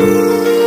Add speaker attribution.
Speaker 1: you.